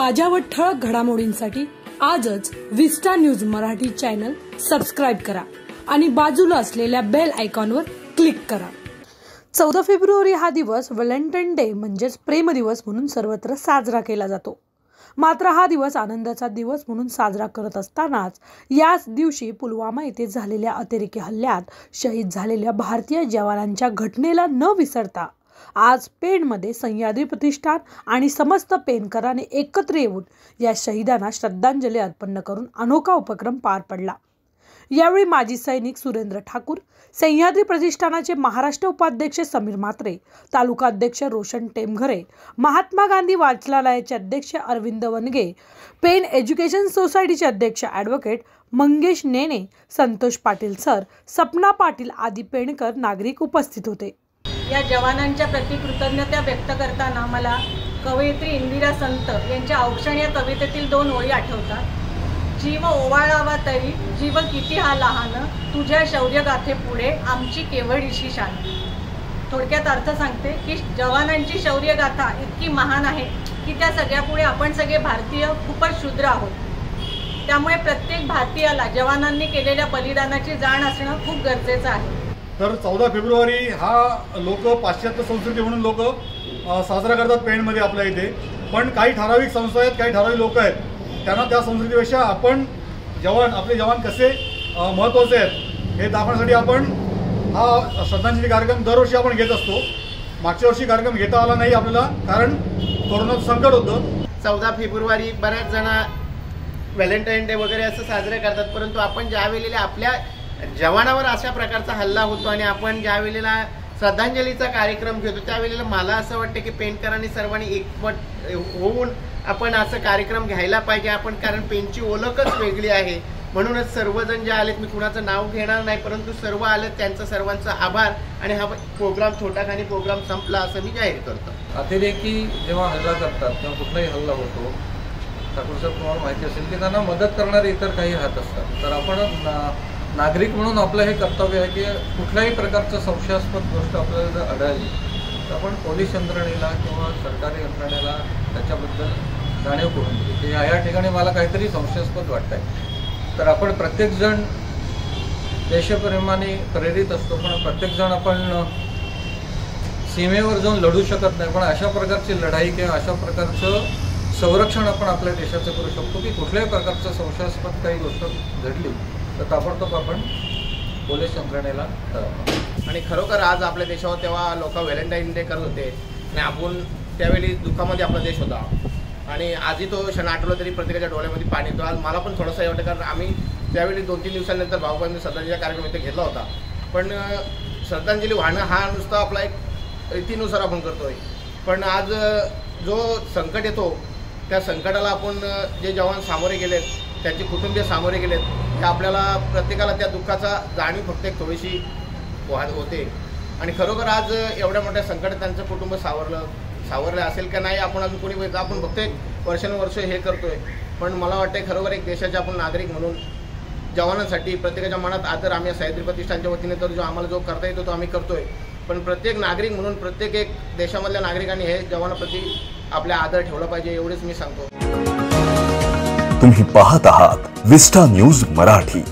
ताज्या व ठळक घडामोडींसाठी आजच Vista news Marathi channel subscribe करा आणि बाजूला असलेल्या बेल आयकॉनवर क्लिक करा. चौदा फेब्रुवारी हा दिवस व्हॅलेंटाईन डे म्हणजेच प्रेम दिवस म्हणून सर्वत्र साजरा केला जातो. मात्र हा दिवस आनंदाचा दिवस म्हणून साजरा करत असतानाच याच दिवशी पुलवामा येथे झालेल्या अतिरेकी हल्ल्यात शहीद झालेल्या भारतीय जवानांच्या घटनेला न विसरता आज पेणमध्ये सह्याद्री प्रतिष्ठान आणि समस्त पेणकरांनी एकत्र येऊन या शहीदांना श्रद्धांजली अर्पण करून अनोखा उपक्रम पार पडला. यावेळी माजी सैनिक सुरेंद्र ठाकूर सह्याद्री प्रतिष्ठानाचे महाराष्ट्र उपाध्यक्ष समीर म्हात्रे तालुका अध्यक्ष रोशन टेमघरे महात्मा गांधी वाचनालयाचे अध्यक्ष अरविंद वनगे पेन एज्युकेशन सोसायटीचे अध्यक्ष ॲडव्होकेट मंगेश नेने संतोष पाटील सर सपना पाटील आदी पेणकर नागरिक उपस्थित होते. या जवानांच्या प्रति कृतज्ञता व्यक्त करताना मला कवयित्री इंदिरा संत यांच्या औक्षण या कवितेतील दोन ओळी आठवतात. जीव ओवाळावा तरी जीव किती हा लहान तुझ्या शौर्यगाथे पुढे आमची केवळीशी शान. थोडक्यात अर्थ सांगते की जवानांची शौर्यगाथा इतकी महान आहे की त्या सगळ्यापुढे आपण सगळे भारतीय खूपच शूद्र आहोत. त्यामुळे प्रत्येक भारतीयाला जवानांनी केलेल्या बलिदानाची जाण असणं खूप गरजेचं आहे. तर चौदा फेब्रुवारी हा लोक पाश्चात्य संस्कृती म्हणून लोक साजरा करतात पेणमध्ये आपल्या इथे. पण काही ठराविक संस्था आहेत काही ठराविक लोक आहेत. त्यांना त्या संस्कृतीपेक्षा आपण जवान आपले जवान कसे महत्त्वाचे आहेत हे दाखवण्यासाठी आपण हा श्रद्धांजली कार्यक्रम दरवर्षी आपण घेत असतो. मागच्या वर्षी कार्यक्रम घेता आला नाही आपल्याला कारण कोरोनाचं संकट होतं. चौदा फेब्रुवारी बऱ्याच जण व्हॅलेंटाईन डे वगैरे असं साजरे करतात परंतु आपण ज्या वेळेला आपल्या जवानावर अशा प्रकारचा हल्ला होतो आणि आपण ज्या वेळेला श्रद्धांजलीचा कार्यक्रम घेतो त्यावेळेला मला असं वाटतं की पेंटकरांनी सर्वांनी एकवट होऊन आपण असं कार्यक्रम घ्यायला पाहिजे. आपण कारण पेनची ओळखच वेगळी आहे. म्हणूनच सर्वजण जे आलेत मी कुणाचं नाव घेणार नाही परंतु सर्व आलेत त्यांचा सर्वांचा आभार आणि हा प्रोग्राम छोटाखानी प्रोग्राम संपला असं मी जाहीर करतो. अतिरेकी जेव्हा हल्ला करतात तेव्हा कुठलाही हल्ला होतो ठाकूर साहेब तुम्हाला माहिती असेल की त्यांना मदत करणारे इतर काही हात असतात. तर आपण नागरिक म्हणून आपलं हे कर्तव्य आहे की कुठल्याही प्रकारचं संशयास्पद गोष्ट आपल्याला जर आढळली तर आपण पोलीस यंत्रणेला किंवा सरकारी यंत्रणेला त्याच्याबद्दल जाणीव करून दिली की या ठिकाणी मला काहीतरी संशयास्पद वाटत आहे तर आपण प्रत्येकजण देशप्रेमाने प्रेरित असतो पण प्रत्येकजण आपण सीमेवर जाऊन लढू शकत नाही. पण अशा प्रकारची लढाई किंवा अशा प्रकारचं संरक्षण आपण आपल्या देशाचं करू शकतो की कुठल्याही प्रकारचं संशयास्पद काही गोष्ट घडली तर ताबडतोब आपण पोलीस यंत्रणेला आणि खरोखर आज आपल्या देशावर तेव्हा लोक व्हॅलेंटाईन डे करत होते आणि आपण त्यावेळी दुःखामध्ये आपला देश होता. आणि आजही तो क्षण आठवला तरी प्रत्येकाच्या डोळ्यामध्ये पाणी येतो. आज मला पण थोडंसं वाटतं कारण आम्ही त्यावेळी दोन तीन दिवसानंतर भाऊबाईंनी श्रद्धांजली कार्यक्रम इथे घेतला होता. पण श्रद्धांजली वाहणं हा नुसता आपला एक रीतीनुसार आपण करतोय. पण आज जो संकट येतो त्या संकटाला आपण जे जवान सामोरे गेलेत त्यांचे कुटुंबीय सामोरे गेलेत. हे आपल्याला प्रत्येकाला त्या दुःखाचा जाणीव फक्त एक थोडीशी होते आणि खरोखर आज एवढ्या मोठ्या संकट त्यांचं कुटुंब सावरलं सावरलं असेल का नाही आपण अजून कोणी आपण फक्त एक वर्षानुवर्ष हे करतोय. पण मला वाटतं खरोखर एक देशाचे आपण नागरिक म्हणून जवानांसाठी प्रत्येकाच्या मनात आदर आम्ही सह्याद्री प्रतिष्ठानच्या वतीने तर जो आम्हाला जो करता येतो तो आम्ही करतोय. पण प्रत्येक नागरिक म्हणून प्रत्येक एक देशामधल्या नागरिकांनी हे जवानाप्रती आपल्या आदर ठेवला पाहिजे एवढेच मी सांगतो. तुम्ही पाहत आहात विस्टा न्यूज मराठी.